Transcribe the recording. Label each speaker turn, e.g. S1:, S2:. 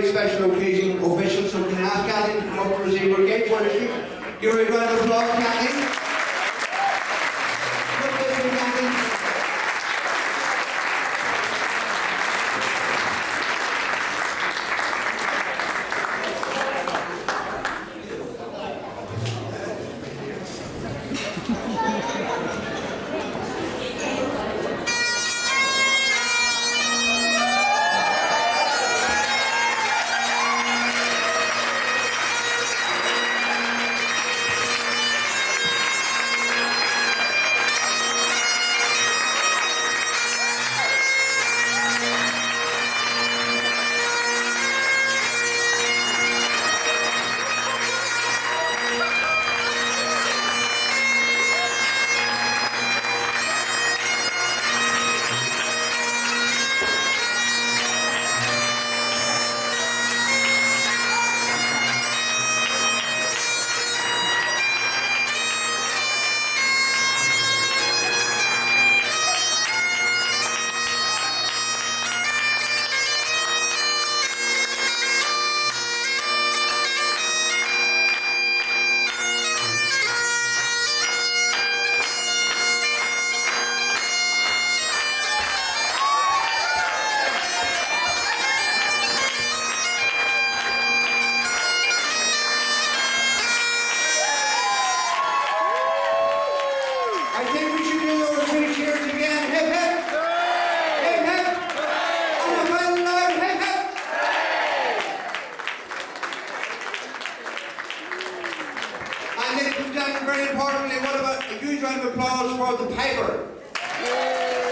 S1: very special occasion official, so can I ask Kathleen to come up is she? Give her a round of applause, Kathleen. I think we should do those cheers again. Hip. And a. And very importantly, what about a huge round of applause for the piper?